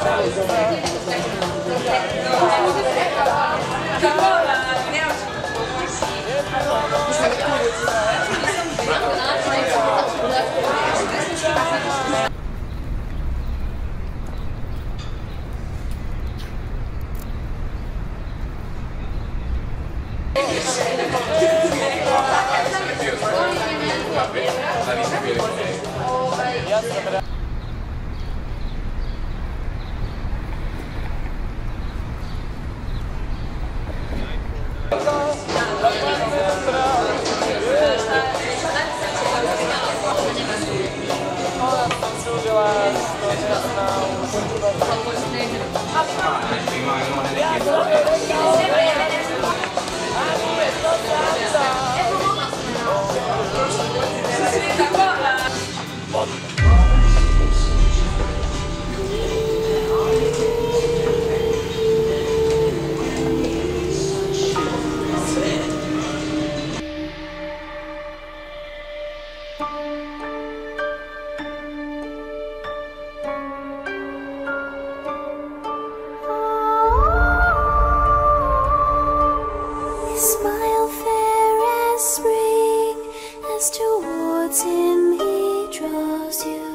His As towards him he draws you.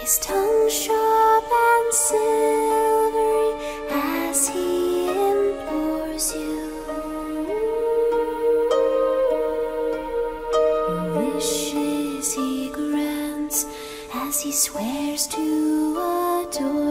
His tongue sharp and silvery as he implores you. Wishes he grants as he swears to adore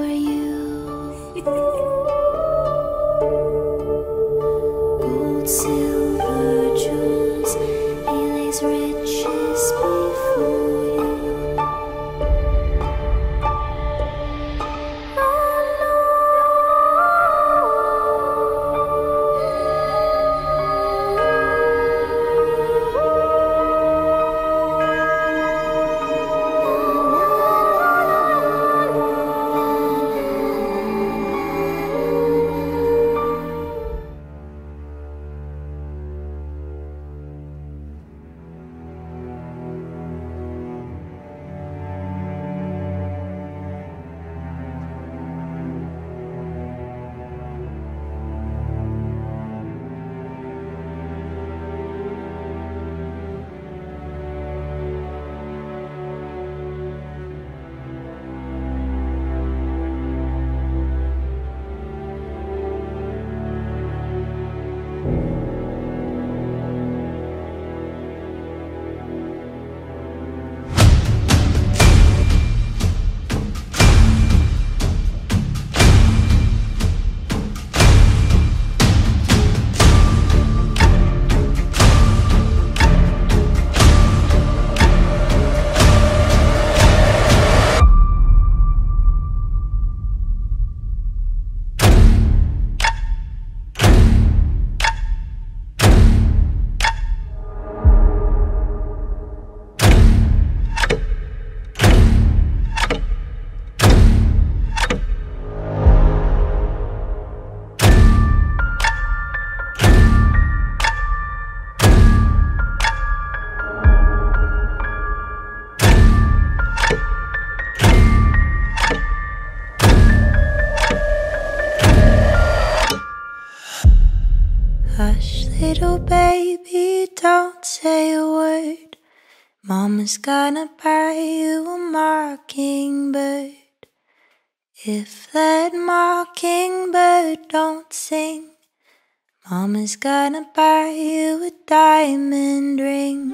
Hush, little baby, don't say a word. Mama's gonna buy you a mockingbird. If that mockingbird don't sing, Mama's gonna buy you a diamond ring.